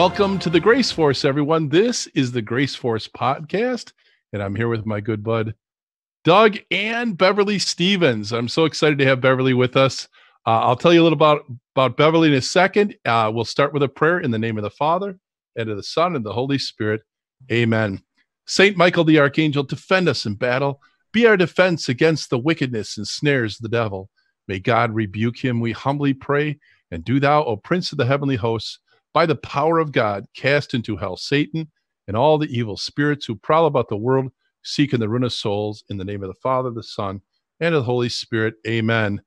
Welcome to the Grace Force, everyone. This is the Grace Force podcast, and I'm here with my good bud, Doug and Beverly Stevens. I'm so excited to have Beverly with us. Uh, I'll tell you a little about, about Beverly in a second. Uh, we'll start with a prayer in the name of the Father, and of the Son, and the Holy Spirit. Amen. Saint Michael the Archangel, defend us in battle. Be our defense against the wickedness and snares of the devil. May God rebuke him, we humbly pray. And do thou, O Prince of the heavenly hosts, by the power of God, cast into hell Satan and all the evil spirits who prowl about the world, seeking the ruin of souls. In the name of the Father, the Son, and of the Holy Spirit. Amen.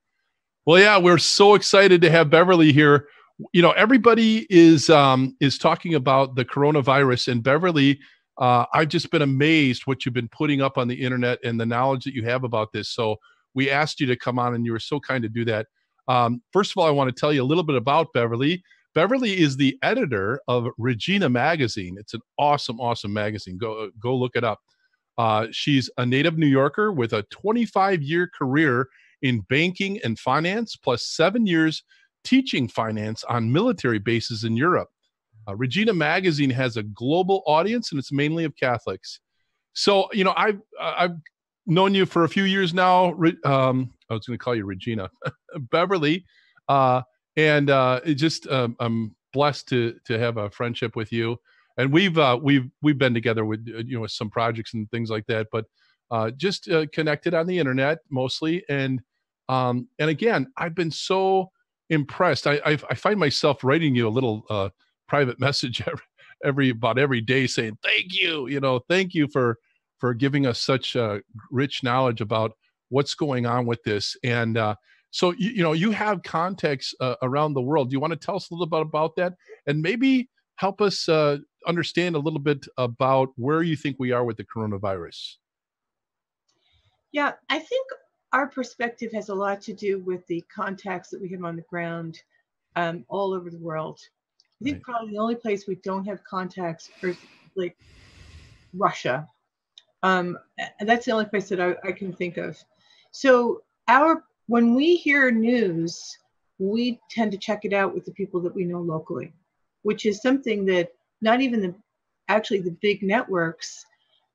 Well, yeah, we're so excited to have Beverly here. You know, everybody is um, is talking about the coronavirus, and Beverly, uh, I've just been amazed what you've been putting up on the internet and the knowledge that you have about this. So we asked you to come on, and you were so kind to do that. Um, first of all, I want to tell you a little bit about Beverly. Beverly is the editor of Regina Magazine. It's an awesome, awesome magazine. Go go look it up. Uh, she's a native New Yorker with a 25 year career in banking and finance, plus seven years teaching finance on military bases in Europe. Uh, Regina Magazine has a global audience, and it's mainly of Catholics. So, you know, I've I've known you for a few years now. Um, I was going to call you Regina, Beverly. Uh, and uh, just um, I'm blessed to to have a friendship with you. And we've uh, we've we've been together with uh, you know some projects and things like that, but uh, just uh, connected on the internet mostly. And um, and again, I've been so impressed. I I, I find myself writing you a little uh, private message every, every about every day saying thank you. You know, thank you for for giving us such uh, rich knowledge about what's going on with this and uh, so you, you know you have contacts uh, around the world. Do you want to tell us a little bit about that, and maybe help us uh, understand a little bit about where you think we are with the coronavirus? Yeah, I think our perspective has a lot to do with the contacts that we have on the ground um, all over the world. I think right. probably the only place we don't have contacts is like Russia. Um, and that's the only place that I, I can think of. So our when we hear news, we tend to check it out with the people that we know locally, which is something that not even the actually the big networks,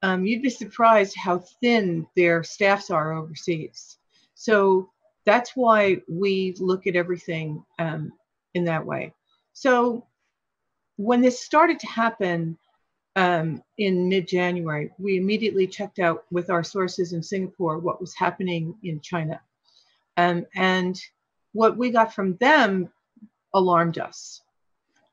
um, you'd be surprised how thin their staffs are overseas. So that's why we look at everything um, in that way. So when this started to happen um, in mid-January, we immediately checked out with our sources in Singapore what was happening in China. Um, and what we got from them alarmed us.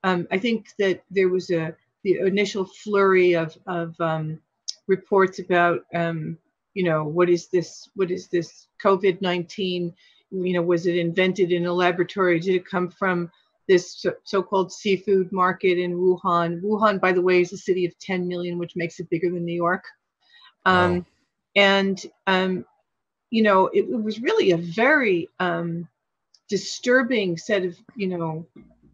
Um, I think that there was a the initial flurry of, of um, reports about, um, you know, what is this? What is this COVID nineteen? You know, was it invented in a laboratory? Did it come from this so-called seafood market in Wuhan? Wuhan, by the way, is a city of 10 million, which makes it bigger than New York. Um, wow. And um, you know, it, it was really a very um, disturbing set of, you know,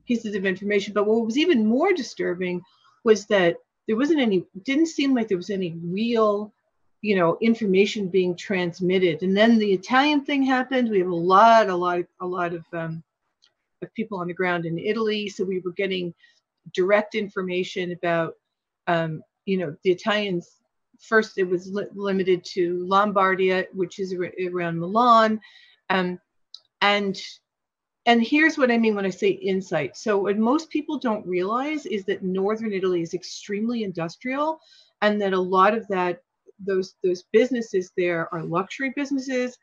pieces of information. But what was even more disturbing was that there wasn't any, didn't seem like there was any real, you know, information being transmitted. And then the Italian thing happened. We have a lot, a lot, a lot of, um, of people on the ground in Italy. So we were getting direct information about, um, you know, the Italians first it was li- limited to Lombardia, which is ar- around Milan, um, and and here's what I mean when I say insight. So what most people don't realize is that northern Italy is extremely industrial, and that a lot of that those those businesses there are luxury businesses.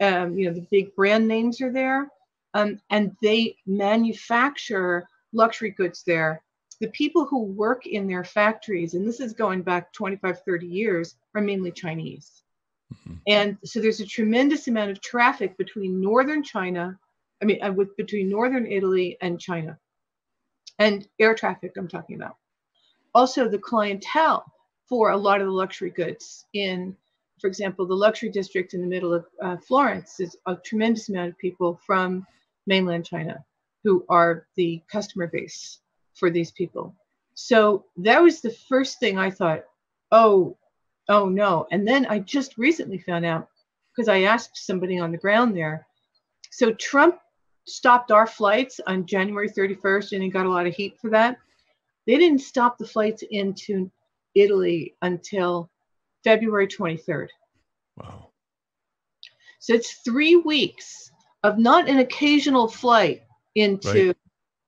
Um, you know the big brand names are there, um, and they manufacture luxury goods there the people who work in their factories, and this is going back 25, 30 years, are mainly Chinese. Mm-hmm. And so there's a tremendous amount of traffic between northern China, I mean, uh, with between northern Italy and China, and air traffic I'm talking about. Also, the clientele for a lot of the luxury goods in, for example, the luxury district in the middle of uh, Florence is a tremendous amount of people from mainland China who are the customer base for these people. So that was the first thing I thought, oh, oh no. And then I just recently found out because I asked somebody on the ground there. So Trump stopped our flights on January 31st and he got a lot of heat for that. They didn't stop the flights into Italy until February 23rd. Wow. So it's three weeks of not an occasional flight into right.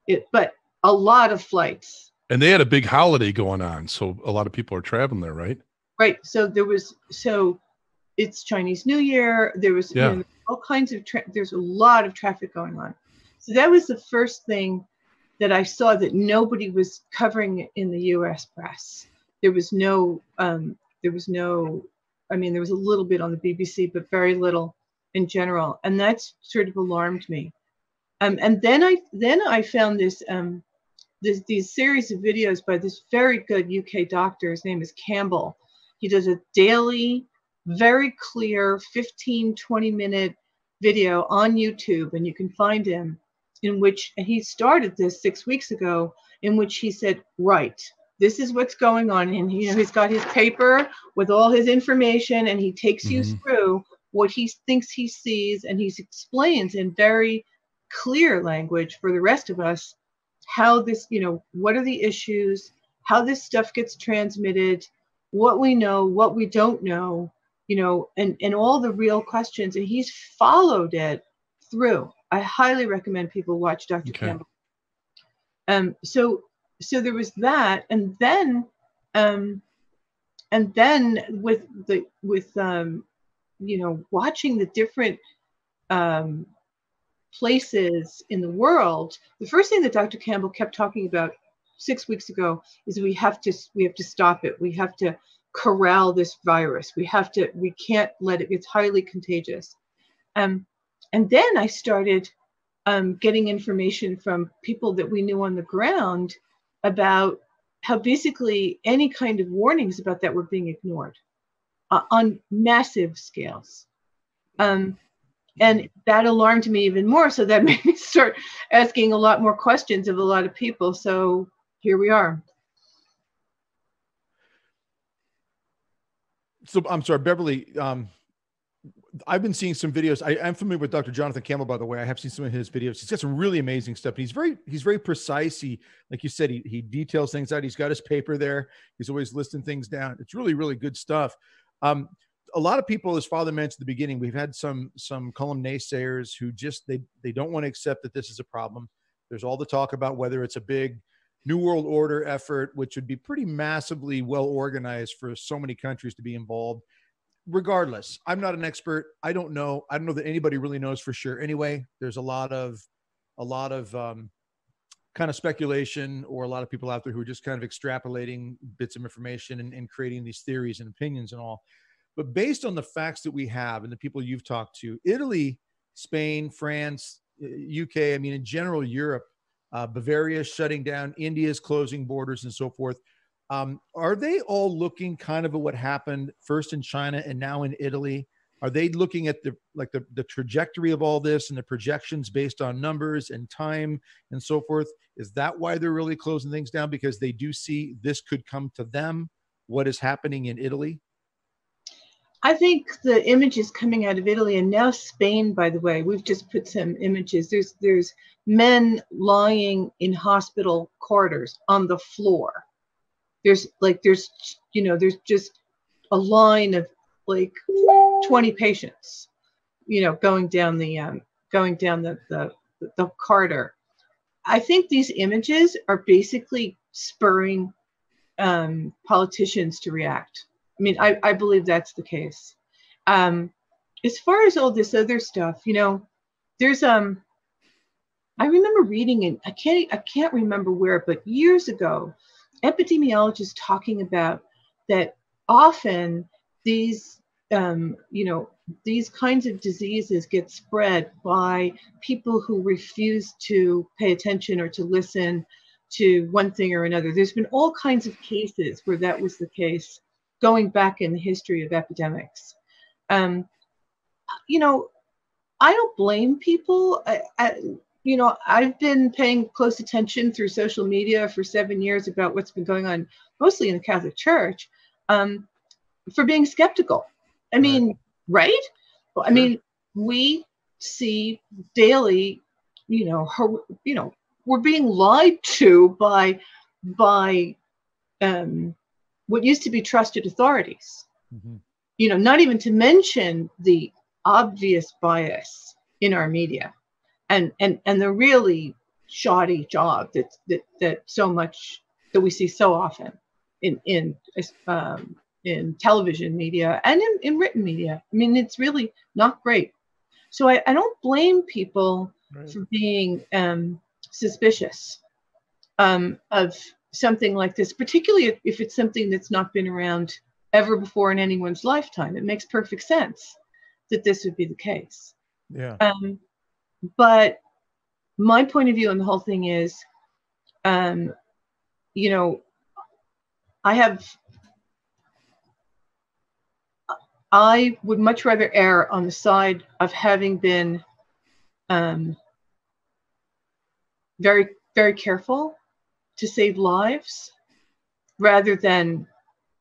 it, but a lot of flights. And they had a big holiday going on, so a lot of people are traveling there, right? Right. So there was so it's Chinese New Year. There was yeah. you know, all kinds of tra- there's a lot of traffic going on. So that was the first thing that I saw that nobody was covering in the U.S. press. There was no um, there was no I mean there was a little bit on the BBC, but very little in general, and that's sort of alarmed me. Um, and then I then I found this um, this these series of videos by this very good UK doctor. His name is Campbell. He does a daily, very clear 15 20 minute video on YouTube, and you can find him in which and he started this six weeks ago, in which he said, right. This is what's going on, and you know he's got his paper with all his information, and he takes mm-hmm. you through what he thinks he sees, and he explains in very clear language for the rest of us how this, you know, what are the issues, how this stuff gets transmitted, what we know, what we don't know, you know, and, and all the real questions. And he's followed it through. I highly recommend people watch Dr. Okay. Campbell. Um, so so there was that, and then um, and then with the with um, you know watching the different um, places in the world, the first thing that Dr. Campbell kept talking about six weeks ago is we have to we have to stop it. We have to corral this virus. We have to we can't let it. It's highly contagious. Um, and then I started um, getting information from people that we knew on the ground about how basically any kind of warnings about that were being ignored uh, on massive scales. Um, and that alarmed me even more. So that made me start asking a lot more questions of a lot of people. So here we are. So I'm sorry, Beverly. Um, I've been seeing some videos. I, am familiar with Dr. Jonathan Campbell, by the way. I have seen some of his videos. He's got some really amazing stuff. He's very, he's very precise. He, like you said, he, he details things out. He's got his paper there. He's always listing things down. It's really, really good stuff. Um, a lot of people, as Father mentioned at the beginning, we've had some some column naysayers who just they they don't want to accept that this is a problem. There's all the talk about whether it's a big new world order effort, which would be pretty massively well organized for so many countries to be involved. Regardless, I'm not an expert. I don't know. I don't know that anybody really knows for sure. Anyway, there's a lot of a lot of um, kind of speculation or a lot of people out there who are just kind of extrapolating bits of information and, and creating these theories and opinions and all. But based on the facts that we have and the people you've talked to, Italy, Spain, France, UK, uh, I mean, in general, Europe, uh, Bavaria shutting down, India's closing borders and so forth. Um, are they all looking kind of at what happened first in China and now in Italy? Are they looking at the like the, the trajectory of all this and the projections based on numbers and time and so forth? Is that why they're really closing things down? Because they do see this could come to them, what is happening in Italy? I think the images coming out of Italy and now Spain, by the way, we've just put some images. There's there's men lying in hospital corridors on the floor. There's like there's you know there's just a line of like 20 patients, you know, going down the um, going down the, the the corridor. I think these images are basically spurring um, politicians to react. I mean, I, I believe that's the case. Um, as far as all this other stuff, you know, there's um, I remember reading and I can't I can't remember where, but years ago, epidemiologists talking about that often these um, you know these kinds of diseases get spread by people who refuse to pay attention or to listen to one thing or another. There's been all kinds of cases where that was the case going back in the history of epidemics. Um, you know, I don't blame people. I, I, you know, I've been paying close attention through social media for seven years about what's been going on, mostly in the Catholic Church, um, for being skeptical. I mean, right? right? Well, I mean, we see daily, you know, her, you know, we're being lied to by by um, what used to be trusted authorities. Mm-hmm. You know, not even to mention the obvious bias in our media and and and the really shoddy job that that that so much that we see so often in in um, in television media and in, in written media. I mean, it's really not great. So I, I don't blame people right. for being um, suspicious um, of something like this, particularly if, it's something that's not been around ever before in anyone's lifetime. It makes perfect sense that this would be the case. Yeah. Um, but my point of view on the whole thing is, um, you know, I have I would much rather err on the side of having been um, very, very careful to save lives rather than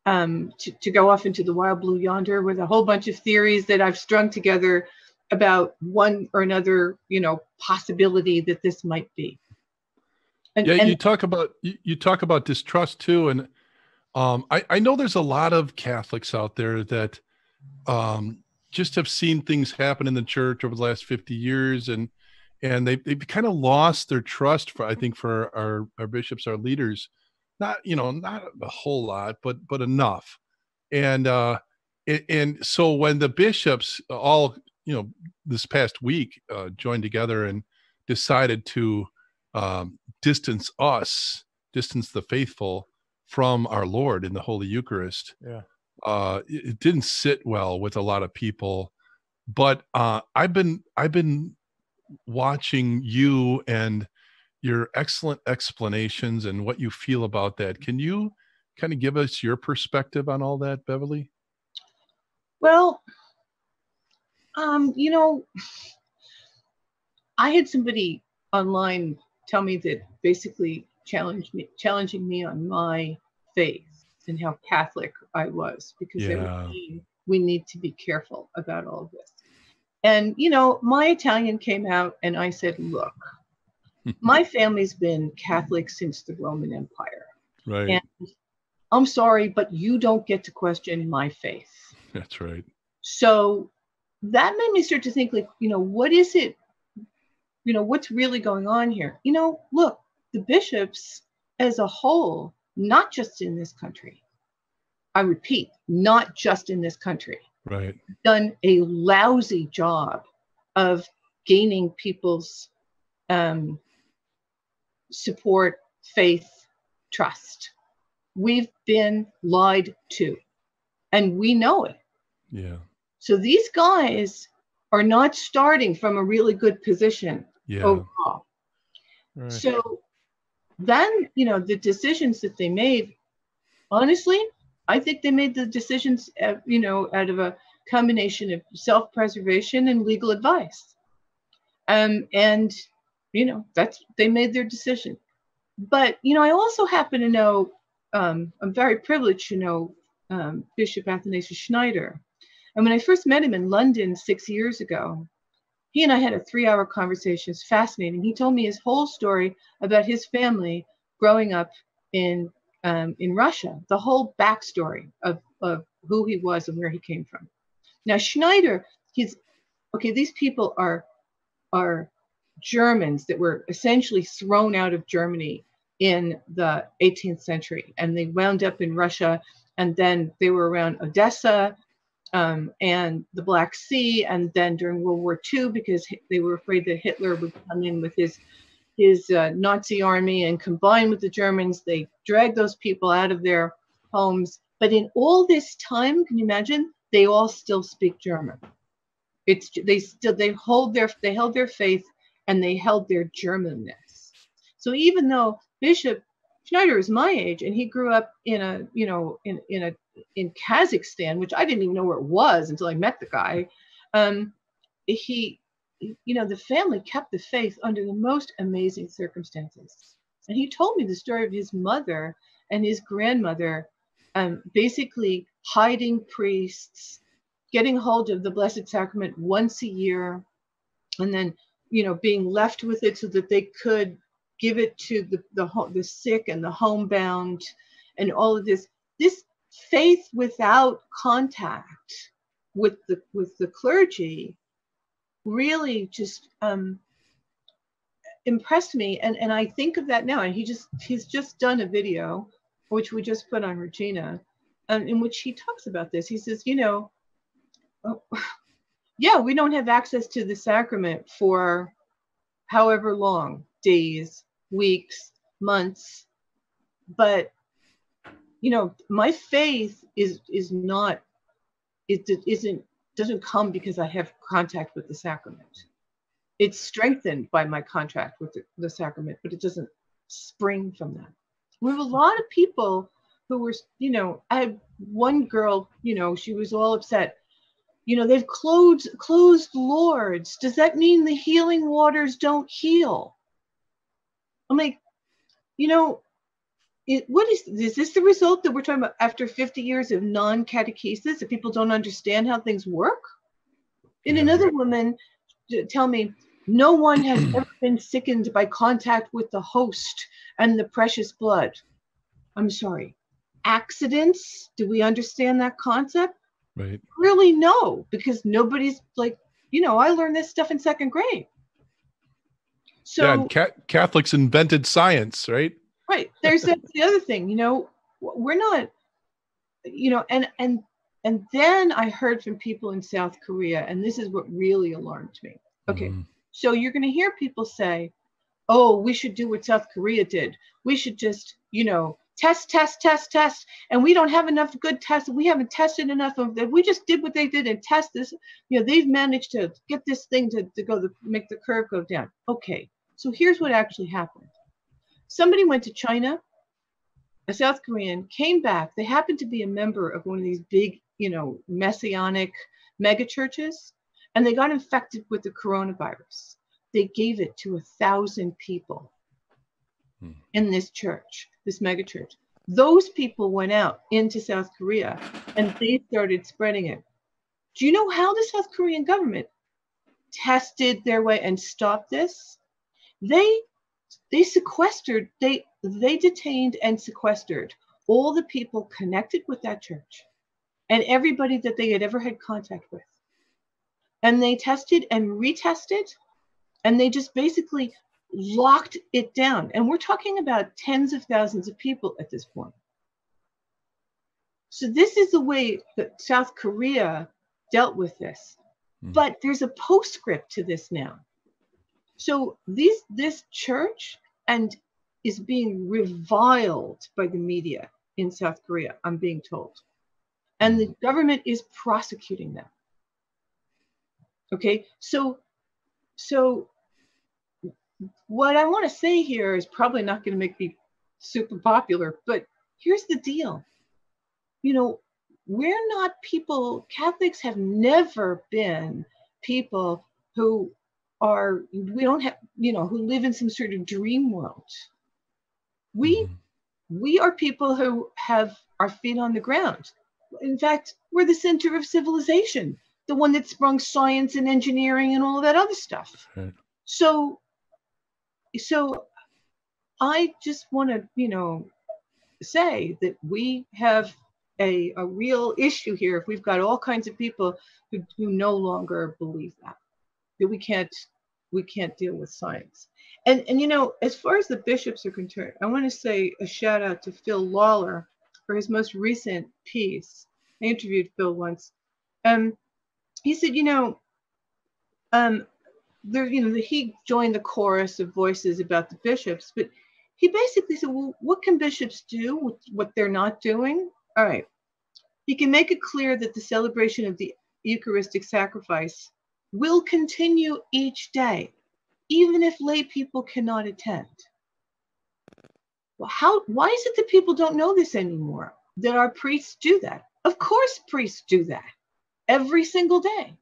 um, to, to go off into the wild blue yonder with a whole bunch of theories that I've strung together about one or another, you know, possibility that this might be. And, yeah, and, you talk about you, talk about distrust too, and um, I, I know there's a lot of Catholics out there that um, just have seen things happen in the church over the last 50 years and and they, they've kind of lost their trust for i think for our, our bishops our leaders not you know not a whole lot but but enough and uh and so when the bishops all you know this past week uh, joined together and decided to um, distance us distance the faithful from our lord in the holy eucharist yeah uh, it didn't sit well with a lot of people. But uh, I've been I've been watching you and your excellent explanations and what you feel about that. Can you kind of give us your perspective on all that, Beverly? Well, um, you know, I had somebody online tell me that basically challenged me, challenging me on my faith and how Catholic I was because yeah. they were saying we need to be careful about all of this. And, you know, my Italian came out and I said, look, my family's been Catholic since the Roman Empire. Right. And I'm sorry, but you don't get to question my faith. That's right. So that made me start to think, like, you know, what is it? You know, what's really going on here? You know, look, the bishops as a whole not just in this country. I repeat, not just in this country. Right. Done a lousy job of gaining people's um, support, faith, trust. We've been lied to, and we know it. Yeah. So these guys are not starting from a really good position yeah. overall. Right. So then you know the decisions that they made honestly i think they made the decisions uh, you know out of a combination of self-preservation and legal advice um, and you know that's they made their decision but you know i also happen to know um, i'm very privileged to know um, bishop athanasius schneider and when i first met him in london six years ago he and I had a three hour conversation. It's fascinating. He told me his whole story about his family growing up in um, in Russia, the whole backstory of, of who he was and where he came from. Now Schneider, he's okay, these people are are Germans that were essentially thrown out of Germany in the 18th century and they wound up in Russia and then they were around Odessa um, and the Black Sea, and then during World War II, because they were afraid that Hitler would come in with his his uh, Nazi army and combine with the Germans. They dragged those people out of their homes. But in all this time, can you imagine? They all still speak German. It's they still they hold their they held their faith and they held their Germanness. So even though Bishop Schneider is my age and he grew up in a you know in in a in Kazakhstan, which I didn't even know where it was until I met the guy. Um, he, you know, the family kept the faith under the most amazing circumstances. And he told me the story of his mother and his grandmother um, basically hiding priests, getting hold of the Blessed Sacrament once a year, and then, you know, being left with it so that they could give it to the the, the sick and the homebound and all of this this faith without contact with the with the clergy really just um, impressed me. And and I think of that now and he just he's just done a video which we just put on Regina um, in which he talks about this. He says you know oh, yeah we don't have access to the sacrament for however long days weeks months but you know my faith is is not it isn't doesn't come because i have contact with the sacrament. It's strengthened by my contract with the, the sacrament but it doesn't spring from that. We have a lot of people who were you know i had one girl you know she was all upset. You know they've closed closed Lourdes. does that mean the healing waters don't heal? I'm like you know it, what is is this the result that we're talking about after 50 years of non-catechesis that people don't understand how things work? And yeah. another woman tell me no one has ever been sickened by contact with the host and the precious blood. I'm sorry accidents? Do we understand that concept? Right. Really no because nobody's like you know i learned this stuff in second grade. So yeah, ca- catholics invented science right right. There's the other thing you know we're not you know and and and then i heard from people in south korea and this is what really alarmed me. Okay. Mm-hmm. so you're going to hear people say oh we should do what south korea did. We should just you know test test test test and we don't have enough good tests. We haven't tested enough of that we just did what they did and test this. You know they've managed to get this thing to, to go to make the curve go down. Okay. So here's what actually happened somebody went to China, a South Korean, came back. They happened to be a member of one of these big, you know, messianic mega churches, and they got infected with the coronavirus. They gave it to a thousand people hmm. in this church, this mega church. Those people went out into South Korea and they started spreading it. Do you know how the South Korean government tested their way and stopped this? They they sequestered, they they detained and sequestered all the people connected with that church and everybody that they had ever had contact with. And they tested and retested, and they just basically locked it down. And we're talking about tens of thousands of people at this point. So, this is the way that South Korea dealt with this. Mm. But there's a postscript to this now. So these this church and is being reviled by the media in South Korea, I'm being told. And the mm. government is prosecuting them. Okay, so so what I want to say here is probably not going to make me super popular, but here's the deal. You know, we're not people, Catholics have never been people who are we don't have you know who live in some sort of dream world we mm-hmm. we are people who have our feet on the ground in fact we're the center of civilization the one that sprung science and engineering and all that other stuff right. so so i just want to you know say that we have a, a real issue here if we've got all kinds of people who, who no longer believe that that we can't we can't deal with science. And and you know, as far as the bishops are concerned, I want to say a shout out to Phil Lawler for his most recent piece. I interviewed Phil once. Um, he said, you know, um, there, you know, the, he joined the chorus of voices about the bishops, but he basically said, well, what can bishops do with what they're not doing? All right. He can make it clear that the celebration of the Eucharistic sacrifice will continue each day, even if lay people cannot attend. Well, how, why is it that people don't know this anymore? That our priests do that? Of course, priests do that every single day.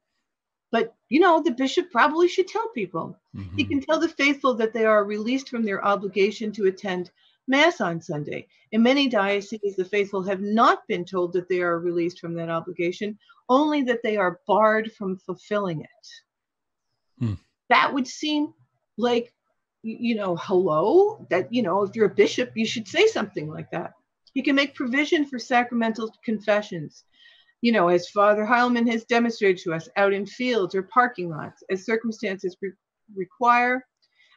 But, you know, the bishop probably should tell people. Mm-hmm. He can tell the faithful that they are released from their obligation to attend Mass on Sunday. In many dioceses, the faithful have not been told that they are released from that obligation, only that they are barred from fulfilling it. Hmm. That would seem like you know, hello, that, you know, if you're a bishop, you should say something like that. You can make provision for sacramental confessions, you know, as Father Heilman has demonstrated to us out in fields or parking lots as circumstances re- require.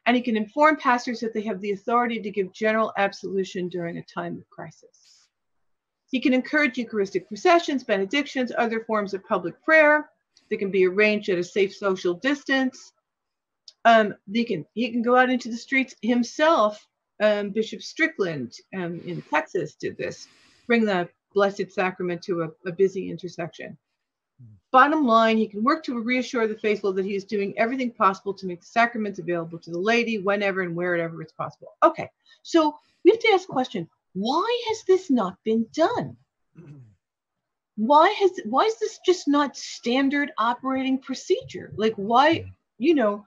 And he can inform pastors that they have the authority to give general absolution during a time of crisis. He can encourage Eucharistic processions, benedictions, other forms of public prayer. that can be arranged at a safe social distance. Um, they can he can go out into the streets himself. Um, Bishop Strickland um, in Texas did this. Bring the Blessed Sacrament to a, a busy intersection. Bottom line, he can work to reassure the faithful that he is doing everything possible to make the sacraments available to the laity whenever and wherever it's possible. Okay, so we have to ask the question why has this not been done? Why has why is this just not standard operating procedure? Like why, you know,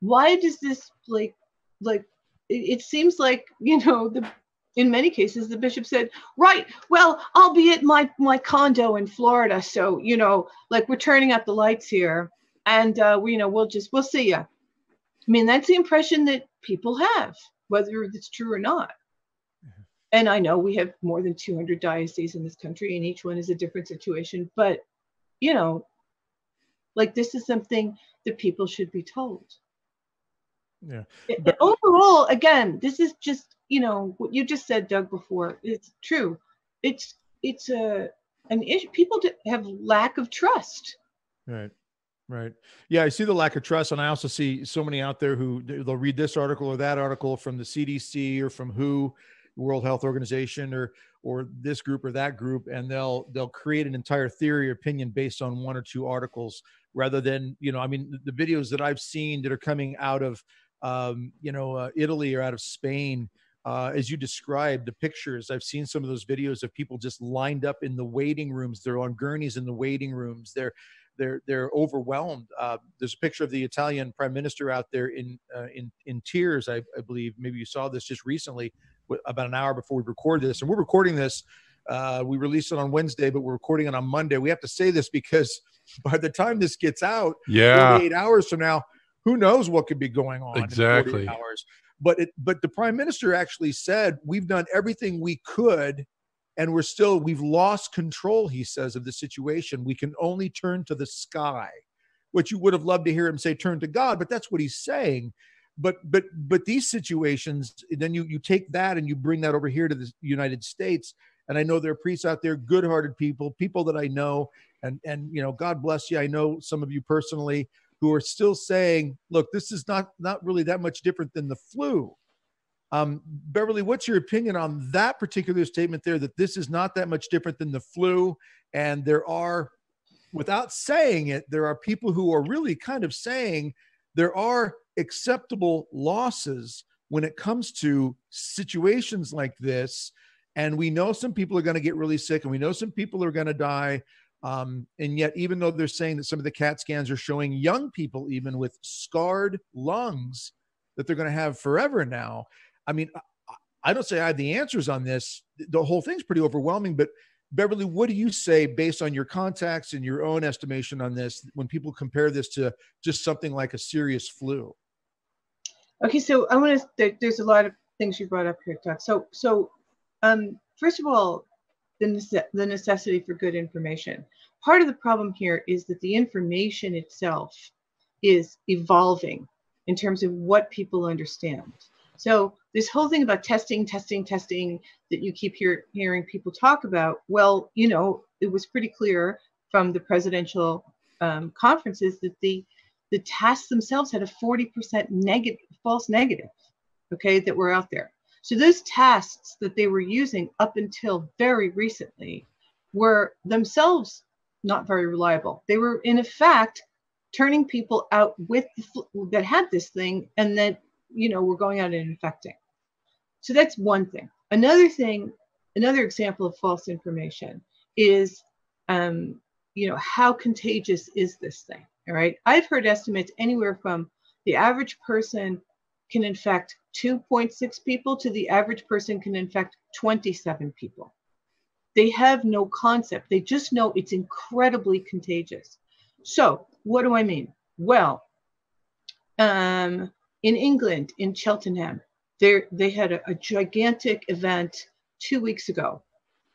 why does this like like it, it seems like, you know, the in many cases the bishop said right well i'll be at my my condo in florida so you know like we're turning up the lights here and uh we, you know we'll just we'll see you i mean that's the impression that people have whether it's true or not. And i know we have more than 200 dioceses in this country and each one is a different situation but you know like this is something that people should be told. Yeah. But overall again this is just you know what you just said doug before it's true it's it's a an issue people have lack of trust right right yeah i see the lack of trust and i also see so many out there who they'll read this article or that article from the cdc or from who world health organization or or this group or that group and they'll they'll create an entire theory or opinion based on one or two articles rather than you know i mean the videos that i've seen that are coming out of um, you know, uh, Italy or out of Spain. Uh, as you described the pictures, I've seen some of those videos of people just lined up in the waiting rooms. They're on gurneys in the waiting rooms. They're they're they're overwhelmed. Uh, there's a picture of the Italian prime minister out there in uh, in in tears. I, I, believe maybe you saw this just recently, about an hour before we recorded this, and we're recording this. Uh, we released it on Wednesday, but we're recording it on Monday. We have to say this because by the time this gets out, yeah, eight hours from now, who knows what could be going on exactly hours but it but the prime minister actually said we've done everything we could and we're still we've lost control he says of the situation. We can only turn to the sky which you would have loved to hear him say turn to god but that's what he's saying. But but but these situations then you you take that and you bring that over here to the united states. And i know there are priests out there good-hearted people people that i know and and you know god bless you. I know some of you personally who are still saying, look, this is not not really that much different than the flu. Um, Beverly, what's your opinion on that particular statement there that this is not that much different than the flu? And there are, without saying it, there are people who are really kind of saying there are acceptable losses when it comes to situations like this. And we know some people are going to get really sick and we know some people are going to die. Um, and yet, even though they're saying that some of the CAT scans are showing young people, even with scarred lungs, that they're going to have forever now. I mean, I don't say I have the answers on this. The whole thing's pretty overwhelming. But Beverly, what do you say based on your contacts and your own estimation on this when people compare this to just something like a serious flu? Okay, so I want to. There's a lot of things you brought up here, Doug. So, so um, first of all, the, the necessity for good information. Part of the problem here is that the information itself is evolving in terms of what people understand. So this whole thing about testing, testing, testing that you keep hear, hearing people talk about, well, you know, it was pretty clear from the presidential um, conferences that the the tests themselves had a 40% negative, false negative, okay, that were out there. So those tests that they were using up until very recently were themselves not very reliable. They were in effect turning people out with that had this thing and that you know were going out and infecting. So that's one thing. Another thing, another example of false information is um, you know how contagious is this thing? All right. I've heard estimates anywhere from the average person can infect 2.6 people to the average person can infect 27 people. They have no concept. They just know it's incredibly contagious. So, what do I mean? Well, um, in England, in Cheltenham, they had a, a gigantic event two weeks ago.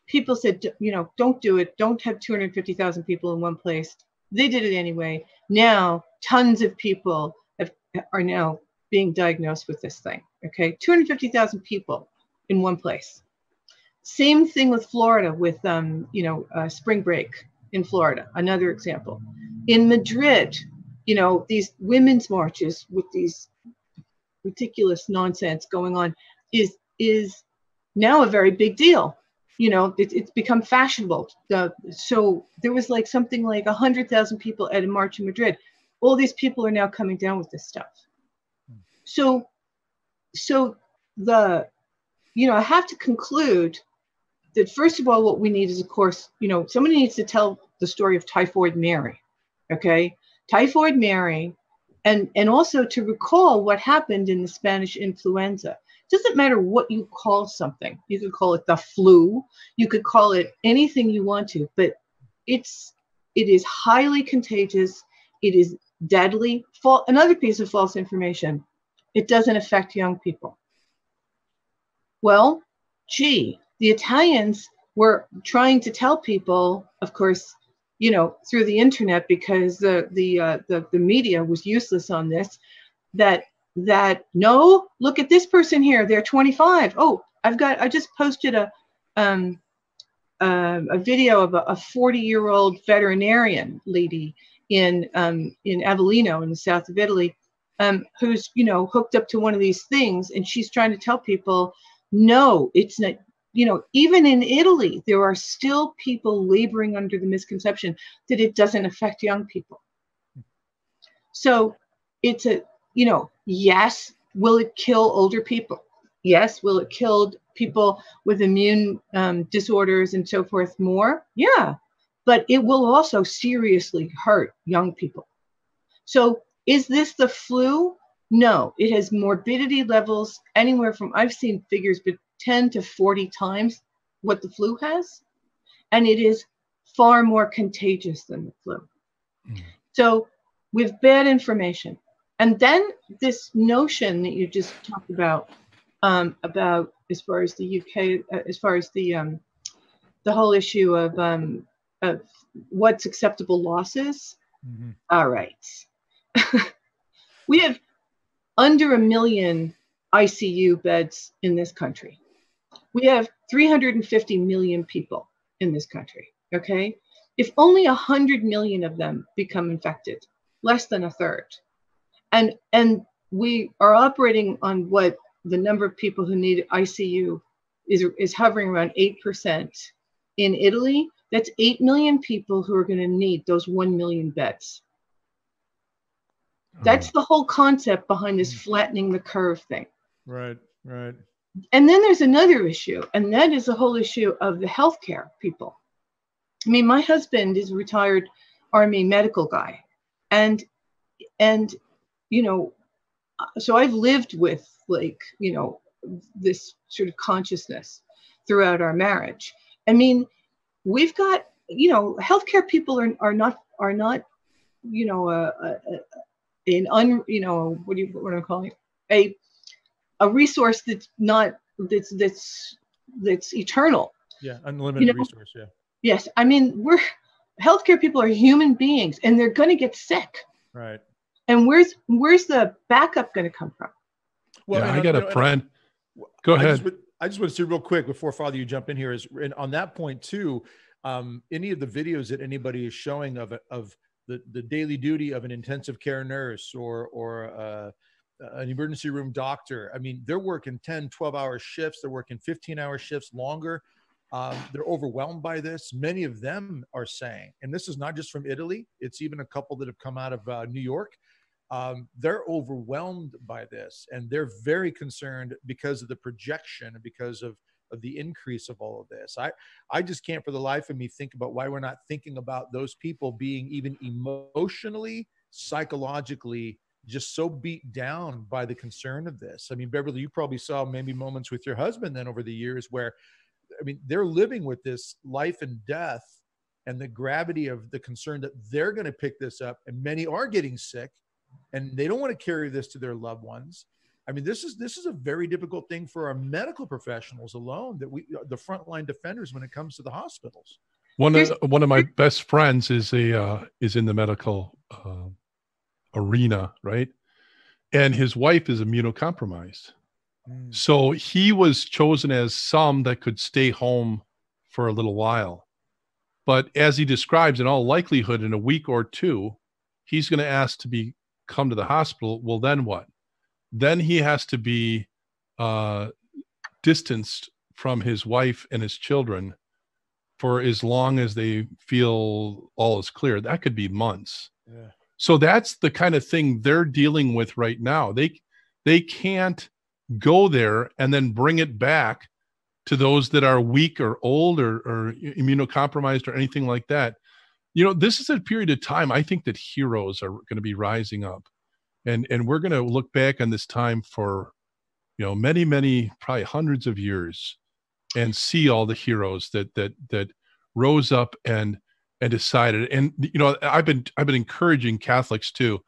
People said, you know, don't do it. Don't have 250,000 people in one place. They did it anyway. Now, tons of people have, are now being diagnosed with this thing. Okay, 250,000 people in one place. Same thing with Florida, with um, you know, uh, spring break in Florida. Another example. In Madrid, you know, these women's marches with these ridiculous nonsense going on is is now a very big deal. You know, it, it's become fashionable. Uh, so there was like something like hundred thousand people at a march in Madrid. All these people are now coming down with this stuff. So, so the, you know, I have to conclude that first of all, what we need is, of course, you know, somebody needs to tell the story of Typhoid Mary. Okay, Typhoid Mary and and also to recall what happened in the Spanish influenza. It doesn't matter what you call something. You could call it the flu. You could call it anything you want to, but it's it is highly contagious. It is deadly. another piece of false information. It doesn't affect young people. Well, gee, the Italians were trying to tell people, of course, you know, through the internet because the the uh, the, the media was useless on this. That that no, look at this person here. They're 25. Oh, I've got. I just posted a um, uh, a video of a 40 year old veterinarian lady in um, in Avellino in the south of Italy, um, who's you know hooked up to one of these things, and she's trying to tell people, no, it's not you know, even in Italy, there are still people laboring under the misconception that it doesn't affect young people. So it's a, you know, yes, will it kill older people? Yes, will it kill people with immune um, disorders and so forth more? Yeah, but it will also seriously hurt young people. So is this the flu? No, it has morbidity levels anywhere from, I've seen figures, but 10 to 40 times what the flu has, and it is far more contagious than the flu. Mm. So, with bad information, and then this notion that you just talked about, um, about as far as the UK, uh, as far as the um, the whole issue of um, of what's acceptable losses. Mm-hmm. All right, we have under a million ICU beds in this country. We have 350 million people in this country. Okay. If only 100 million of them become infected, less than a third, and, and we are operating on what the number of people who need ICU is, is hovering around 8%. In Italy, that's 8 million people who are going to need those 1 million beds. That's uh-huh. the whole concept behind this mm. flattening the curve thing. Right, right and then there's another issue, and that is the whole issue of the healthcare people. I mean, my husband is a retired army medical guy, and and you know, so I've lived with like you know this sort of consciousness throughout our marriage. I mean, we've got you know, healthcare people are are not are not you know a, a, a an un you know what do you what am I calling it a a resource that's not that's that's that's eternal. Yeah, unlimited you know? resource. Yeah. Yes, I mean we're healthcare people are human beings and they're going to get sick. Right. And where's where's the backup going to come from? Well, yeah, I got a friend. Go I ahead. Just, I just want to say real quick before Father you jump in here is and on that point too. Um, any of the videos that anybody is showing of of the, the daily duty of an intensive care nurse or or uh, an emergency room doctor. I mean, they're working 10, 12 hour shifts. They're working 15 hour shifts longer. Um, they're overwhelmed by this. Many of them are saying, and this is not just from Italy, it's even a couple that have come out of uh, New York. Um, they're overwhelmed by this and they're very concerned because of the projection because of, of the increase of all of this. I, I just can't for the life of me think about why we're not thinking about those people being even emotionally, psychologically just so beat down by the concern of this. I mean, Beverly, you probably saw maybe moments with your husband then over the years where, I mean, they're living with this life and death and the gravity of the concern that they're going to pick this up, and many are getting sick and they don't want to carry this to their loved ones. I mean, this is this is a very difficult thing for our medical professionals alone. That we, the frontline defenders, when it comes to the hospitals. One of one of my best friends is a uh, is in the medical uh, arena, right? And his wife is immunocompromised, mm. so he was chosen as some that could stay home for a little while. But as he describes, in all likelihood, in a week or two, he's going to ask to be come to the hospital. Well, then what? Then he has to be uh, distanced from his wife and his children for as long as they feel all is clear. That could be months. Yeah. So that's the kind of thing they're dealing with right now. They they can't go there and then bring it back to those that are weak or old or, or immunocompromised or anything like that. You know, this is a period of time I think that heroes are going to be rising up. And and we're going to look back on this time for you know many many probably hundreds of years and see all the heroes that that that rose up and and decided. And you know i've been i've been encouraging catholics to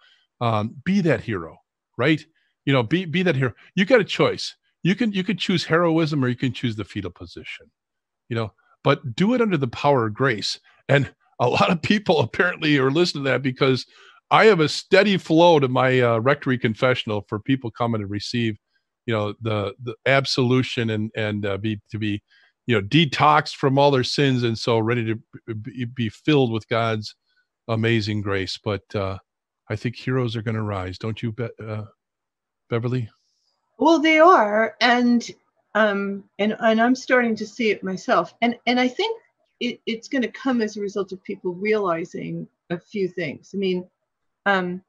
um, be that hero right? You know be be that hero. You got a choice. You can you can choose heroism or you can choose the fetal position you know? But do it under the power of grace. And a lot of people apparently are listening to that because i have a steady flow to my uh, rectory confessional for people coming to receive you know the the absolution and and uh, be to be you know detoxed from all their sins and so ready to be, filled with god's amazing grace. But uh i think heroes are going to rise. Don't you Be- uh, beverly? Well they are and um and and i'm starting to see it myself. And and i think it, it's going to come as a result of people realizing a few things. I mean um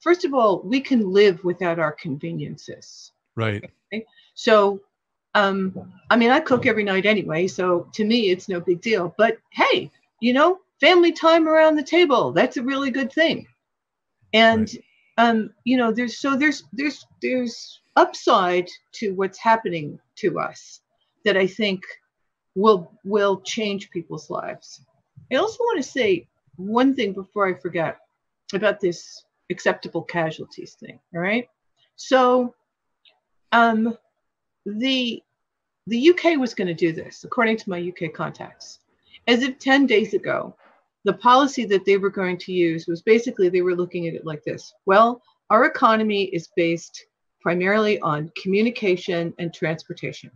first of all we can live without our conveniences Right. Okay? So, um, I mean, I cook every night anyway, so to me, it's no big deal. But hey, you know, family time around the table, that's a really good thing. And, right. um, you know, there's so there's there's there's upside to what's happening to us that I think will will change people's lives. I also want to say one thing before I forget about this acceptable casualties thing. All right. So um, the the UK was going to do this, according to my UK contacts. As of 10 days ago, the policy that they were going to use was basically they were looking at it like this. Well, our economy is based primarily on communication and transportation.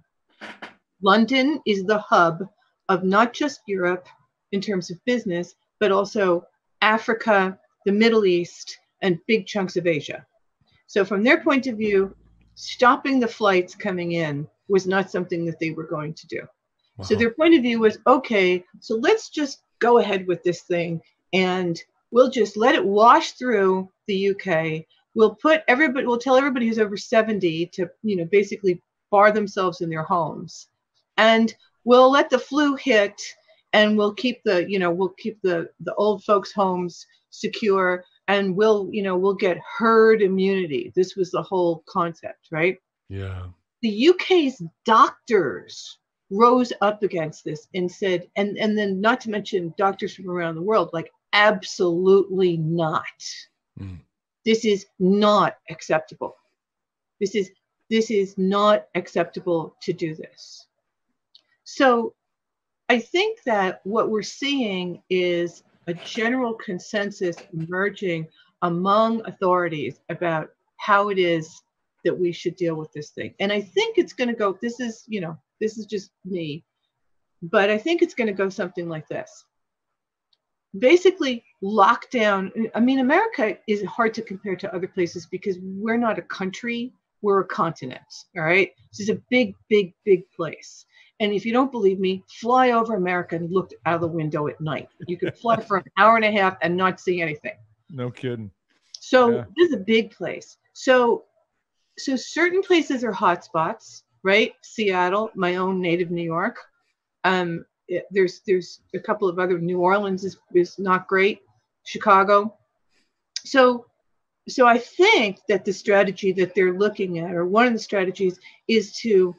London is the hub of not just Europe in terms of business, but also Africa, the Middle East, and big chunks of Asia. So, from their point of view, stopping the flights coming in was not something that they were going to do. Wow. So their point of view was okay, so let's just go ahead with this thing and we'll just let it wash through the UK. We'll put everybody, we'll tell everybody who's over 70 to, you know, basically bar themselves in their homes. And we'll let the flu hit and we'll keep the, you know, we'll keep the, the old folks' homes secure and we'll you know we'll get herd immunity. This was the whole concept right? Yeah. The uk's doctors rose up against this and said and and then not to mention doctors from around the world like absolutely not. Mm. this is not acceptable. This is this is not acceptable to do this. So i think that what we're seeing is a general consensus emerging among authorities about how it is that we should deal with this thing. And I think it's going to go, this is, you know, this is just me, but I think it's going to go something like this. Basically, lockdown. I mean, America is hard to compare to other places because we're not a country, we're a continent. All right. This is a big, big, big place. And if you don't believe me, fly over America and look out of the window at night. You could fly for an hour and a half and not see anything. No kidding. So yeah. this is a big place. So so certain places are hotspots, right? Seattle, my own native New York. Um, it, there's there's a couple of other. New Orleans is is not great. Chicago. So so I think that the strategy that they're looking at, or one of the strategies, is to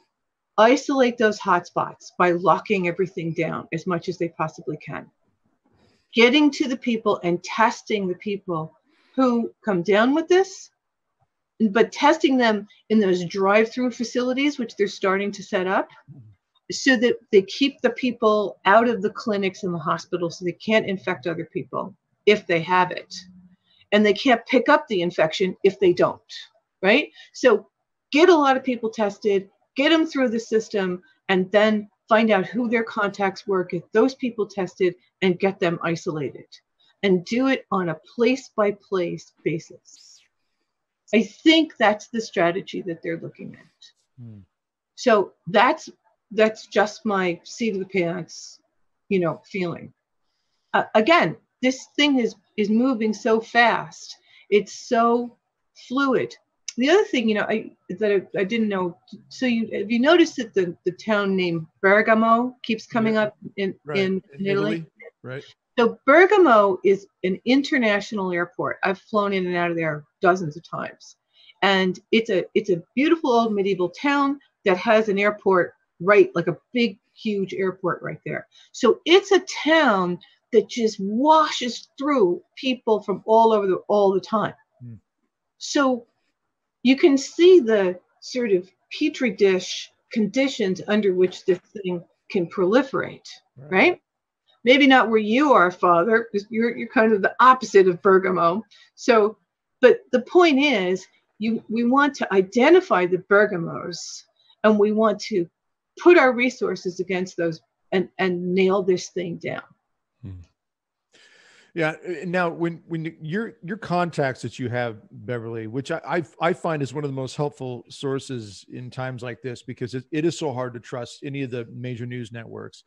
isolate those hotspots by locking everything down as much as they possibly can. Getting to the people and testing the people who come down with this, but testing them in those drive-through facilities, which they're starting to set up, so that they keep the people out of the clinics and the hospitals so they can't infect other people if they have it. And they can't pick up the infection if they don't, right? So get a lot of people tested, get them through the system, and then find out who their contacts were, get those people tested, and get them isolated. And do it on a place by place basis. I think that's the strategy that they're looking at. Hmm. So that's that's just my seat of the pants, you know, feeling. Uh, again, this thing is is moving so fast. It's so fluid. The other thing, you know, I that I, I didn't know. So you have you noticed that the the town name Bergamo keeps coming yeah. up in, right. in, in Italy? Italy? Right. So Bergamo is an international airport. I've flown in and out of there dozens of times. And it's a it's a beautiful old medieval town that has an airport right, like a big, huge airport right there. So it's a town that just washes through people from all over the all the time. Mm. So you can see the sort of petri dish conditions under which this thing can proliferate, right? right? Maybe not where you are, Father, because you're you're kind of the opposite of Bergamo. So, but the point is, you we want to identify the Bergamos, and we want to put our resources against those and and nail this thing down. Yeah. Now, when when your your contacts that you have, Beverly, which I I, I find is one of the most helpful sources in times like this because it, it is so hard to trust any of the major news networks.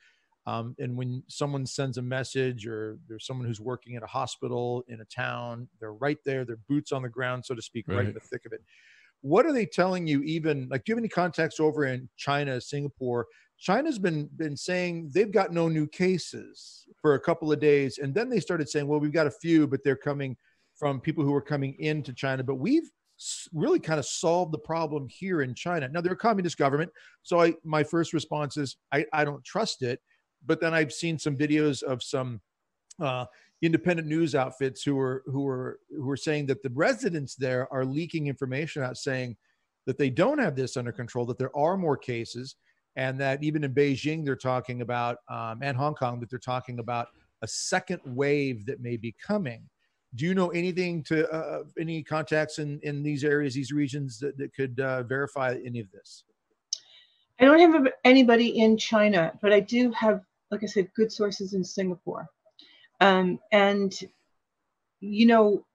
Um, and when someone sends a message or there's someone who's working at a hospital in a town, they're right there, their boots on the ground, so to speak, right, right in the thick of it what are they telling you even like do you have any contacts over in china singapore china's been been saying they've got no new cases for a couple of days and then they started saying well we've got a few but they're coming from people who are coming into china. But we've really kind of solved the problem here in china. Now they're a communist government so i my first response is i, I don't trust it. But then i've seen some videos of some uh, independent news outfits who are who are who are saying that the residents there are leaking information out saying that they don't have this under control that there are more cases and that even in beijing they're talking about um, and hong kong that they're talking about a second wave that may be coming do you know anything to uh, any contacts in in these areas these regions that, that could uh, verify any of this i don't have anybody in china but i do have like i said good sources in singapore um, and, you know,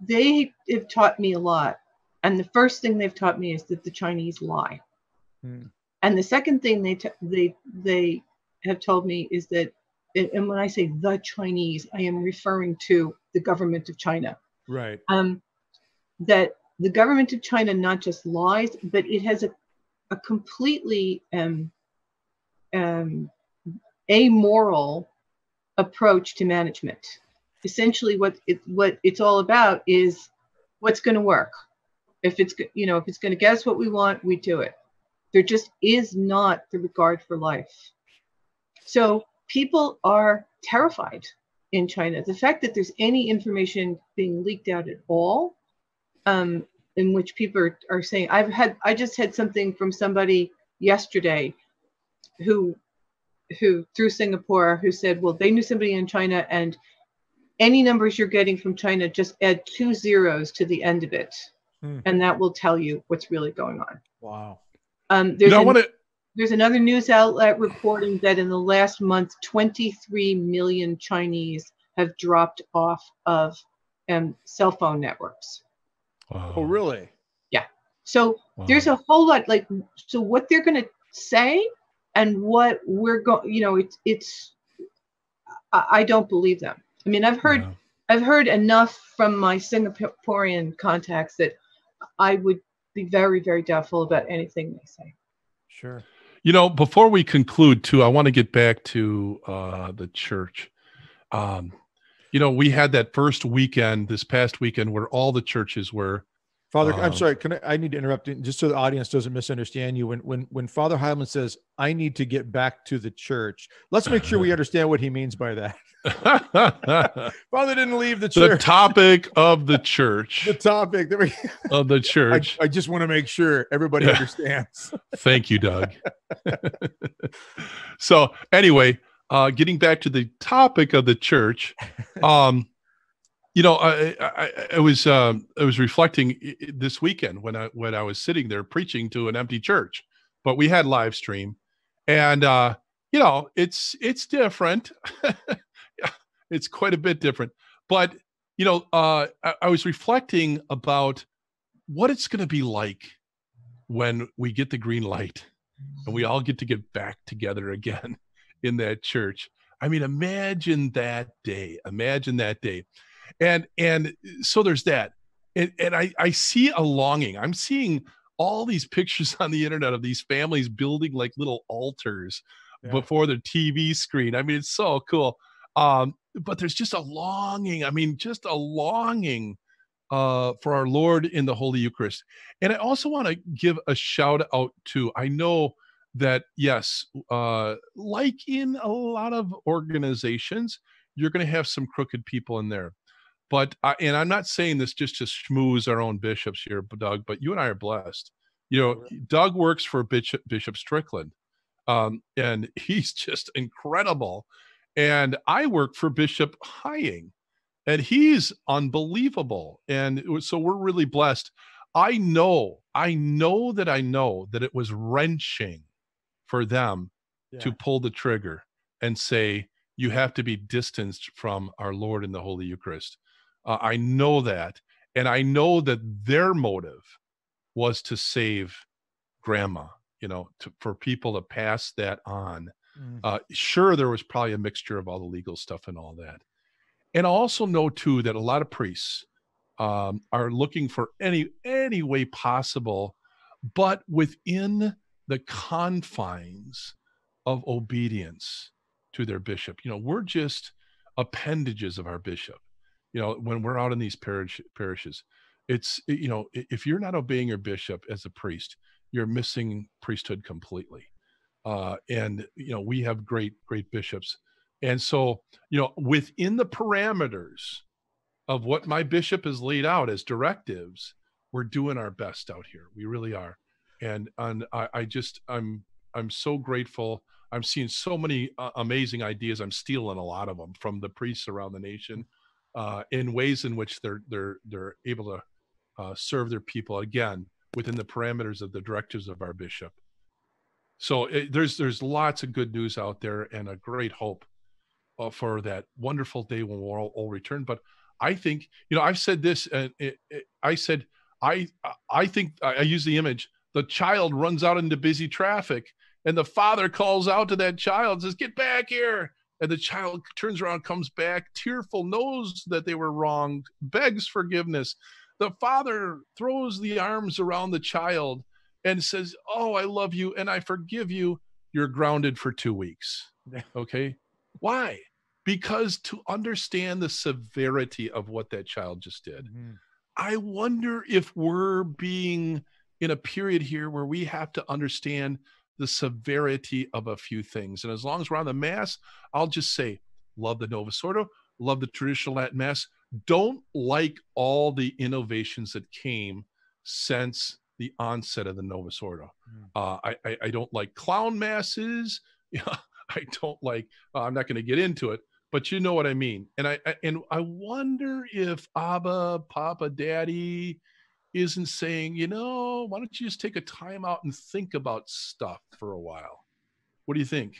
they have taught me a lot. And the first thing they've taught me is that the Chinese lie. Hmm. And the second thing they, t- they, they have told me is that, and when I say the Chinese, I am referring to the government of China. Right. Um, that the government of China not just lies, but it has a, a completely um, um, amoral approach to management. Essentially, what it, what it's all about is what's going to work. If it's you know if it's going to get us what we want, we do it. There just is not the regard for life. So people are terrified in China. The fact that there's any information being leaked out at all, um, in which people are, are saying, I've had I just had something from somebody yesterday who who through Singapore who said, well, they knew somebody in China and any numbers you're getting from China, just add two zeros to the end of it. Hmm. And that will tell you what's really going on. Wow. Um, there's, you know, an, there's another news outlet reporting that in the last month, 23 million Chinese have dropped off of um, cell phone networks. Wow. Oh, really? Yeah. So wow. there's a whole lot like, so what they're going to say and what we're going you know it's it's I, don't believe them i mean i've heard yeah. i've heard enough from my singaporean contacts that i would be very very doubtful about anything they say. Sure. You know before we conclude too i want to get back to uh the church. Um you know we had that first weekend this past weekend where all the churches were Father, I'm Um, sorry. Can I, I need to interrupt just so the audience doesn't misunderstand you. When when when Father Heilman says, "I need to get back to the church," let's make sure we understand what he means by that. Father didn't leave the church. topic of the church the topic. We- of the I, church. I just want to make sure everybody Yeah. understands. Thank you, Doug. so anyway, uh, getting back to the topic of the church, um, you know, I, I, I was um, I was reflecting this weekend when I when I was sitting there preaching to an empty church, but we had live stream, and uh, you know, it's it's different. it's quite a bit different, but you know, uh, I, I was reflecting about what it's going to be like when we get the green light and we all get to get back together again in that church. I mean imagine that day. Imagine that day and and so there's that and and i i see a longing i'm seeing all these pictures on the internet of these families building like little altars Yeah. before the tv screen i mean it's so cool um but there's just a longing i mean just a longing uh, for our Lord in the Holy Eucharist. And I also want to give a shout out to, I know that, yes, uh, like in a lot of organizations, you're going to have some crooked people in there. But, I, and I'm not saying this just to schmooze our own bishops here, Doug, but you and I are blessed. You know, Doug works for Bishop, Bishop Strickland, um, and he's just incredible. And I work for Bishop Hying and he's unbelievable. And was- so we're really blessed. I know i know that i know that it was wrenching for them to pull the trigger and say you have to be distanced from our lord in the holy eucharist uh, i know that and i know that their motive was to save grandma you know to, for people to pass that on Mm. uh, sure there was probably a mixture of all the legal stuff and all that and I also know too that a lot of priests um, are looking for any any way possible, but within the confines of obedience to their bishop. You know, we're just appendages of our bishop. You know, when we're out in these parish parishes, it's you know, if you're not obeying your bishop as a priest, you're missing priesthood completely. Uh, and you know, we have great great bishops, and so you know, within the parameters of what my bishop has laid out as directives, we're doing our best out here. We really are. And and I, I just I'm I'm so grateful. I'm seeing so many uh, amazing ideas. I'm stealing a lot of them from the priests around the nation, uh, in ways in which they're they're they're able to uh, serve their people again within the parameters of the directives of our bishop. So it, there's there's lots of good news out there and a great hope uh, for that wonderful day when we'll all, all return. But I think you know I've said this and it, it, I said I I think I use the image the child runs out into busy traffic and the father calls out to that child says get back here and the child turns around comes back tearful knows that they were wronged begs forgiveness. The father throws the arms around the child and says oh i love you and i forgive you. You're grounded for 2 weeks. Okay? Why? Because to understand the severity of what that child just did. Mhm. I wonder if we're being in a period here where we have to understand the severity of a few things. And as long as we're on the Mass, I'll just say, love the Novus Ordo, love the traditional Latin Mass. Don't like all the innovations that came since the onset of the Novus Ordo. Mm. Uh, I, I, I don't like clown masses. I don't like. Uh, I'm not going to get into it, but you know what I mean. And I, I and I wonder if Abba, Papa, Daddy isn't saying, you know, why don't you just take a time out and think about stuff for a while? What do you think?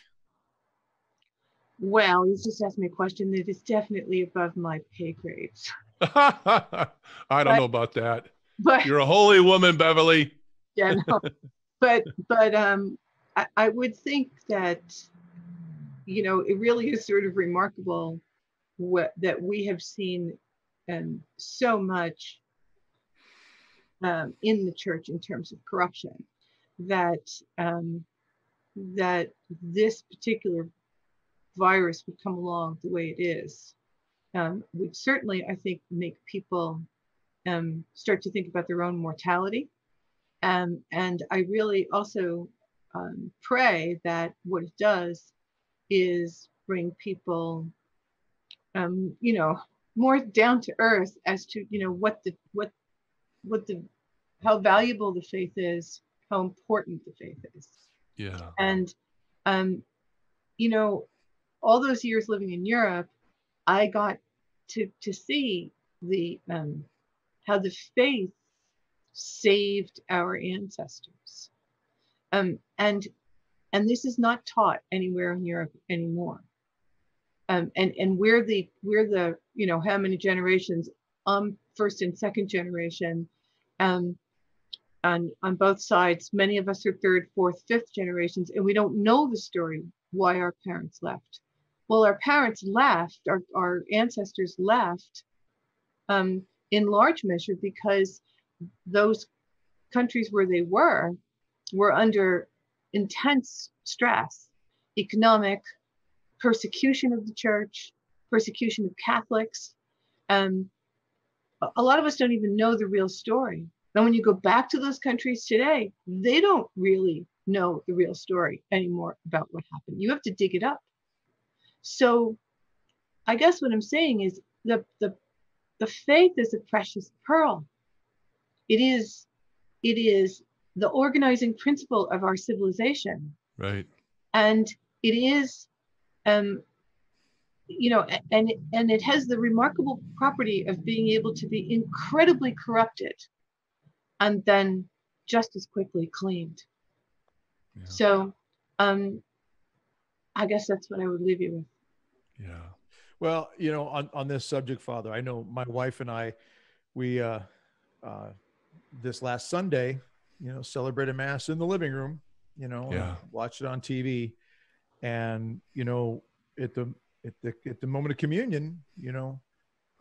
Well, you just asked me a question that is definitely above my pay grades. I don't know about that. But You're a holy woman, Beverly. yeah, no. but but um, I, I would think that you know it really is sort of remarkable what that we have seen um, so much um, in the church in terms of corruption that um, that this particular virus would come along the way it is um, would certainly I think make people um, start to think about their own mortality. Um, and I really also um, pray that what it does is bring people, um, you know, more down to earth as to you know what the what what the how valuable the faith is, how important the faith is. Yeah. And um, you know, all those years living in Europe, I got to to see the um, how the faith saved our ancestors. Um, and and this is not taught anywhere in Europe anymore. Um, and and we're the we're the you know how many generations um first and second generation um on on both sides many of us are third fourth fifth generations and we don't know the story why our parents left. Well our parents left our, our ancestors left um, in large measure because those countries where they were were under intense stress economic persecution of the church persecution of catholics um, a lot of us don't even know the real story. And when you go back to those countries today they don't really know the real story anymore about what happened. You have to dig it up. So i guess what i'm saying is the the the faith is a precious pearl. It is it is the organizing principle of our civilization. Right. and it is um you know and and it has the remarkable property of being able to be incredibly corrupted and then just as quickly cleaned Yeah. so um i guess that's what i would leave you with Yeah. Well, you know, on, on this subject, Father, I know my wife and I, we, uh, uh, this last Sunday, you know, celebrated Mass in the living room, you know, Yeah. watched it on TV. And, you know, at the, at the, at the moment of communion, you know,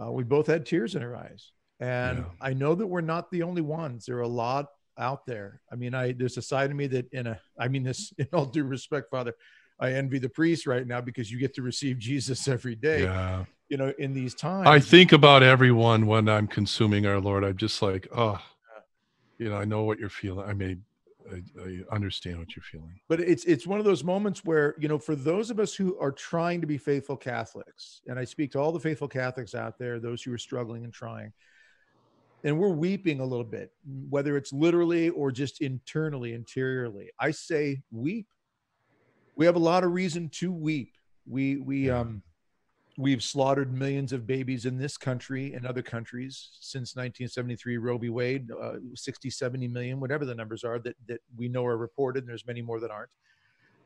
uh, we both had tears in our eyes. And Yeah. I know that we're not the only ones. There are a lot out there. I mean, I, there's a side of me that in a, I mean this in all due respect, Father, I envy the priest right now because you get to receive Jesus every day Yeah. you know, in these times. I think about everyone when I'm consuming our Lord. I'm just like, oh, you know, I know what you're feeling. I mean, I, I understand what you're feeling. but it's it's one of those moments where you know, for those of us who are trying to be faithful Catholics, and I speak to all the faithful Catholics out there, those who are struggling and trying, and we're weeping a little bit, whether it's literally or just internally, interiorly. I say weep. We have a lot of reason to weep. We we Yeah. um we've slaughtered millions of babies in this country and other countries since 1973 roe v. Wade uh, 60 70 million whatever the numbers are that that we know are reported and there's many more that aren't.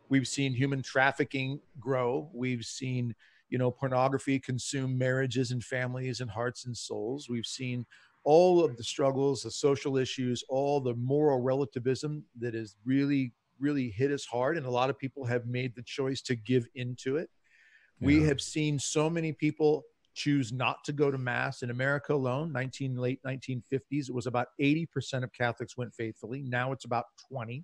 We've seen human trafficking grow. We've seen you know pornography consume marriages and families and hearts and souls. We've seen all of the struggles the social issues all the moral relativism that has really really hit us hard and a lot of people have made the choice to give into it we Yeah. have seen so many people choose not to go to mass in America alone. 19 late 1950s, it was about 80% of Catholics went faithfully. Now it's about 20.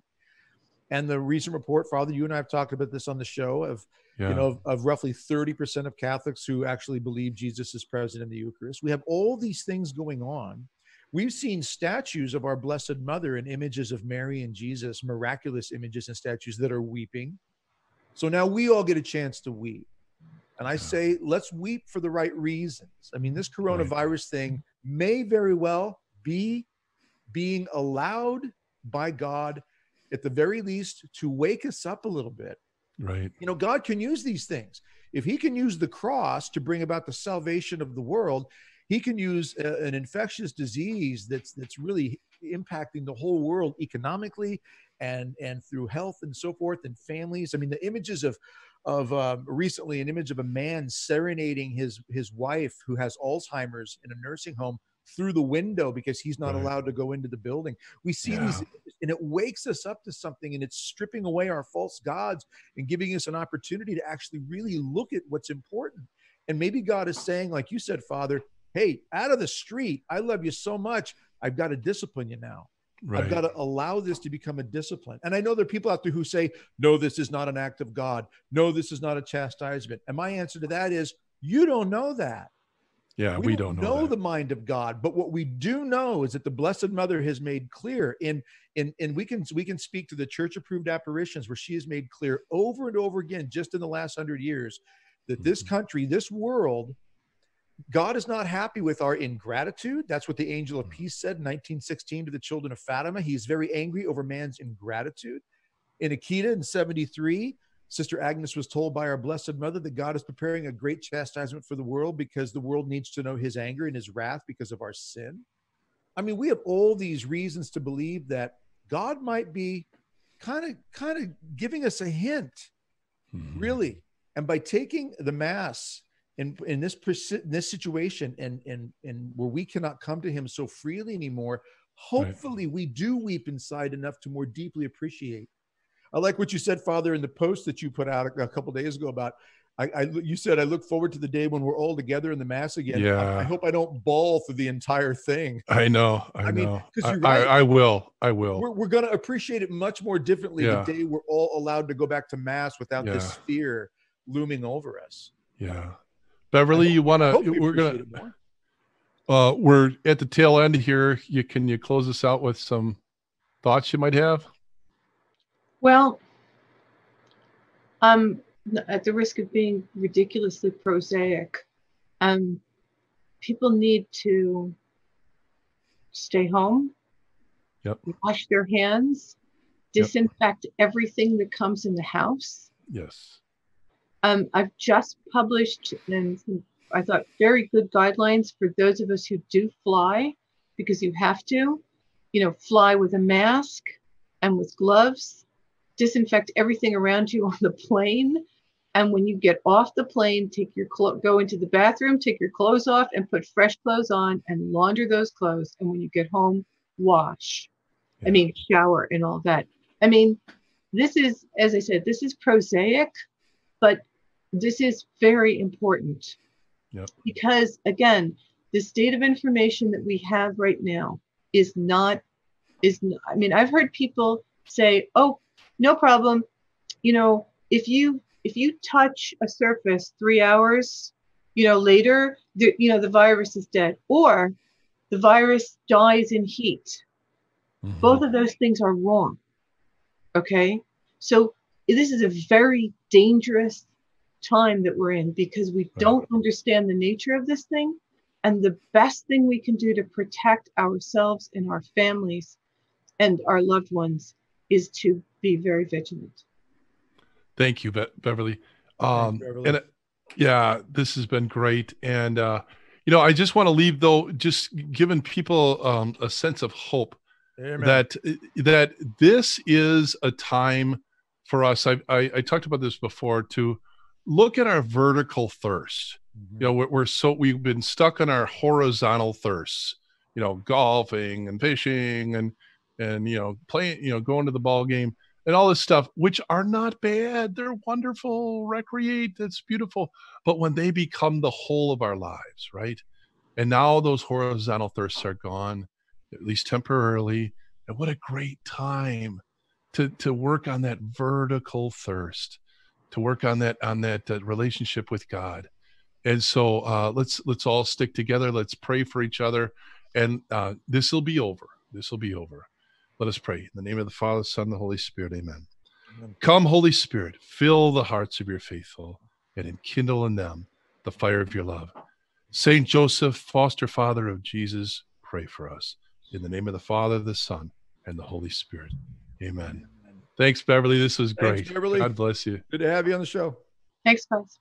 And the recent report, Father, you and I have talked about this on the show of Yeah. you know of, of roughly 30% of Catholics who actually believe Jesus is present in the Eucharist. We have all these things going on. We've seen statues of our Blessed Mother and images of Mary and Jesus, miraculous images and statues that are weeping. So now we all get a chance to weep. And I say, let's weep for the right reasons. I mean, this coronavirus thing may very well be being allowed by God, at the very least, to wake us up a little bit. right. You know, God can use these things. If He can use the cross to bring about the salvation of the world, He can use a- an infectious disease that's that's really impacting the whole world economically and and through health and so forth and families. I mean, the images of of um, recently an image of a man serenading his his wife who has Alzheimer's in a nursing home through the window because he's not Right. allowed to go into the building. We see these and it wakes us up to something and it's stripping away our false gods and giving us an opportunity to actually really look at what's important. And maybe God is saying, like you said, Father, hey, out of the street, I love you so much. I've got to discipline you now. Right. I've got to allow this to become a discipline. And I know there are people out there who say, no, this is not an act of God. No, this is not a chastisement. And my answer to that is, you don't know that. Yeah, we, we don't, don't, know, know the mind of God, but what we do know is that the Blessed Mother has made clear in in and we can we can speak to the church approved apparitions where she has made clear over and over again just in the last hundred years that this mm-hmm. country, this world, God is not happy with our ingratitude. That's what the angel of mm. peace said in 1916 to the children of Fatima. He is very angry over man's ingratitude. In Akita in 73, Sister Agnes was told by our Blessed Mother that God is preparing a great chastisement for the world because the world needs to know his anger and his wrath because of our sin. I mean, we have all these reasons to believe that God might be kind of kind of giving us a hint, mm-hmm. really. And by taking the mass in in this in this situation and and and where we cannot come to him so freely anymore, hopefully right. we do weep inside enough to more deeply appreciate I like what you said, Father, in the post that you put out a, couple days ago about. I, I, you said I look forward to the day when we're all together in the mass again. Yeah. I, I hope I don't bawl through the entire thing. I know. I, I mean, because you're right. I, will. I will. We're, we're going to appreciate it much more differently yeah. the day we're all allowed to go back to mass without yeah. this fear looming over us. Yeah. Beverly, you want to? We we're gonna. Uh, we're at the tail end here. You can you close us out with some thoughts you might have? Well, um, at the risk of being ridiculously prosaic, um, people need to stay home, yep. wash their hands, disinfect yep. everything that comes in the house. Yes. Um, I've just published and I thought very good guidelines for those of us who do fly because you have to, you know, fly with a mask and with gloves disinfect everything around you on the plane. And when you get off the plane, take your clo- go into the bathroom, take your clothes off, and put fresh clothes on, and launder those clothes. And when you get home, wash. Yeah. I mean, shower and all that. I mean, this is, as I said, this is prosaic, but this is very important. Yep. Because again, the state of information that we have right now is not is not, I mean, I've heard people say, "Oh, no problem. You know, if you if you touch a surface three hours, you know, later, the, you know, the virus is dead, or the virus dies in heat. Mm-hmm. Both of those things are wrong. Okay, so this is a very dangerous time that we're in because we don't understand the nature of this thing. And the best thing we can do to protect ourselves and our families and our loved ones is to be very vigilant. Thank you, Be- Beverly. Um, Beverly. And uh, yeah, this has been great. And, uh, you know, I just want to leave though, just giving people um, a sense of hope Amen. that that this is a time for us. I, I, I talked about this before to look at our vertical thirst. Mm-hmm. You know, we're, we're so we've been stuck on our horizontal thirsts. You know, golfing and fishing and and you know playing you know going to the ball game and all this stuff which are not bad they're wonderful recreate that's beautiful but when they become the whole of our lives right and now those horizontal thirsts are gone at least temporarily and what a great time to to work on that vertical thirst to work on that on that uh, relationship with god and so uh, let's let's all stick together let's pray for each other and uh, this will be over this will be over let us pray. In the name of the Father, Son, and the Holy Spirit, amen. amen. Come, Holy Spirit, fill the hearts of your faithful and enkindle in them the fire of your love. Saint Joseph, foster father of Jesus, pray for us. In the name of the Father, the Son, and the Holy Spirit. Amen. Thanks, Beverly. This was great. Thanks, Beverly. God bless you. Good to have you on the show. Thanks, guys.